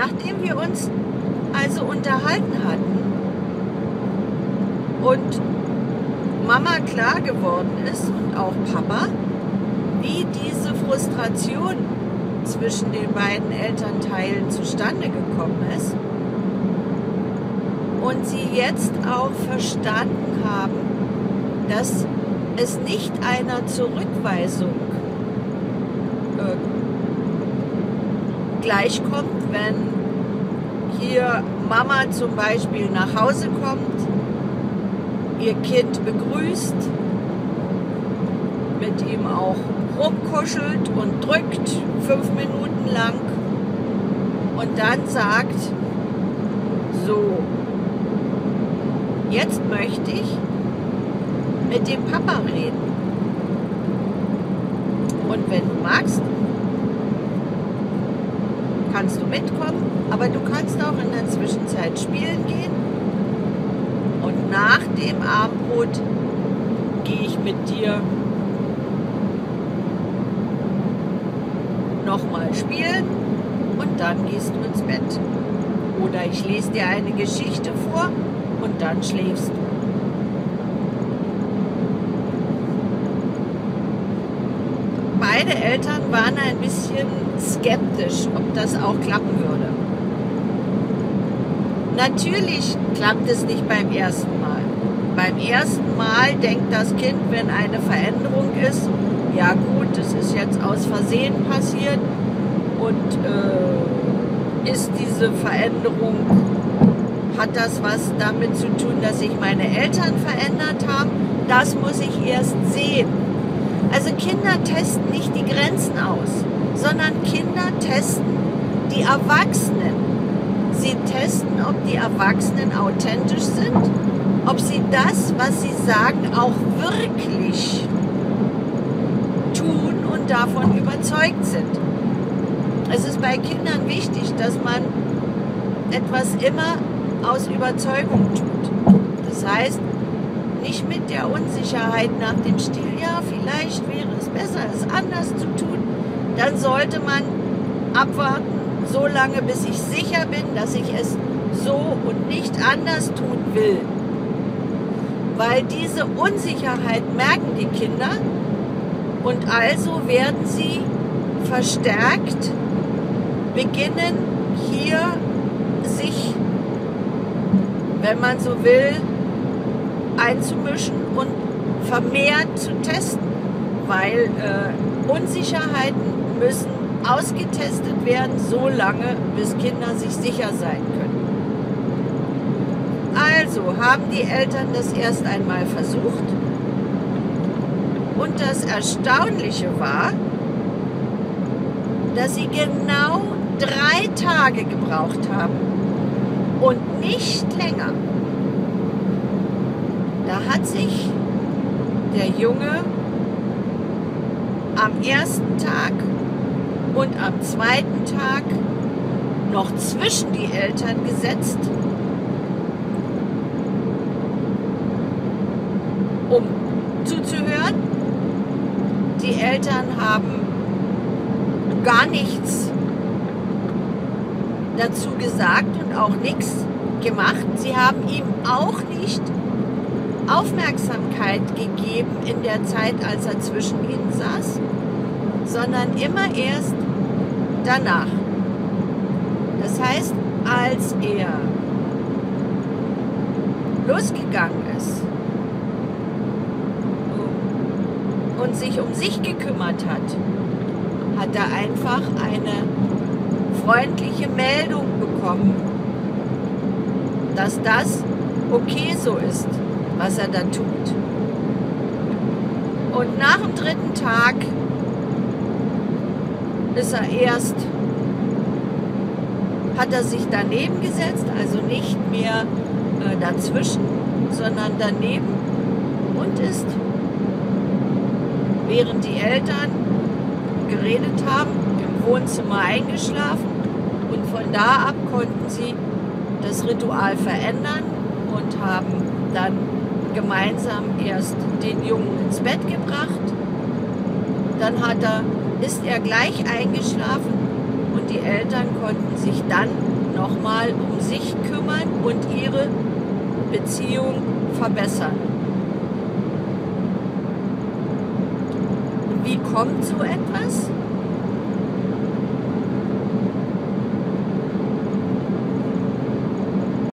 Nachdem wir uns also unterhalten hatten und Mama klar geworden ist und auch Papa, wie diese Frustration zwischen den beiden Elternteilen zustande gekommen ist und sie jetzt auch verstanden haben, dass es nicht einer Zurückweisung äh, gleichkommt, wenn hier Mama zum Beispiel nach Hause kommt, ihr Kind begrüßt, mit ihm auch rumkuschelt und drückt fünf Minuten lang und dann sagt, so, jetzt möchte ich mit dem Papa reden. Und wenn du magst, kannst du mitkommen, aber du kannst auch in der Zwischenzeit spielen gehen. Und nach dem Abendbrot gehe ich mit dir nochmal spielen und dann gehst du ins Bett. Oder ich lese dir eine Geschichte vor und dann schläfst du. Beide Eltern waren ein bisschen skeptisch, ob das auch klappen würde. Natürlich klappt es nicht beim ersten Mal. Beim ersten Mal denkt das Kind, wenn eine Veränderung ist, ja gut, das ist jetzt aus Versehen passiert und äh, ist diese Veränderung, hat das was damit zu tun, dass sich meine Eltern verändert haben? Das muss ich erst sehen. Also Kinder testen nicht die Grenzen aus, sondern Kinder testen die Erwachsenen. Sie testen, ob die Erwachsenen authentisch sind, ob sie das, was sie sagen, auch wirklich tun und davon überzeugt sind. Es ist bei Kindern wichtig, dass man etwas immer aus Überzeugung tut. Das heißt, nicht mit der Unsicherheit nach dem Stil, ja, vielleicht wäre es besser, es anders zu tun, dann sollte man abwarten, so lange, bis ich sicher bin, dass ich es so und nicht anders tun will. Weil diese Unsicherheit merken die Kinder und also werden sie verstärkt beginnen, hier sich, wenn man so will, einzumischen und vermehrt zu testen, weil äh, Unsicherheiten müssen ausgetestet werden, so lange, bis Kinder sich sicher sein können. Also haben die Eltern das erst einmal versucht und das Erstaunliche war, dass sie genau drei Tage gebraucht haben und nicht länger. Hat sich der Junge am ersten Tag und am zweiten Tag noch zwischen die Eltern gesetzt, um zuzuhören. Die Eltern haben gar nichts dazu gesagt und auch nichts gemacht. Sie haben ihm auch nicht Aufmerksamkeit gegeben in der Zeit, als er zwischen ihnen saß, sondern immer erst danach. Das heißt, als er losgegangen ist und sich um sich gekümmert hat, hat er einfach eine freundliche Meldung bekommen, dass das okay so ist, was er da tut. Und nach dem dritten Tag ist er erst, hat er sich daneben gesetzt, also nicht mehr äh, dazwischen, sondern daneben und ist, während die Eltern geredet haben, im Wohnzimmer eingeschlafen und von da ab konnten sie das Ritual verändern und haben dann gemeinsam erst den Jungen ins Bett gebracht. Dann hat er ist er gleich eingeschlafen und die Eltern konnten sich dann nochmal um sich kümmern und ihre Beziehung verbessern. Wie kommt so etwas?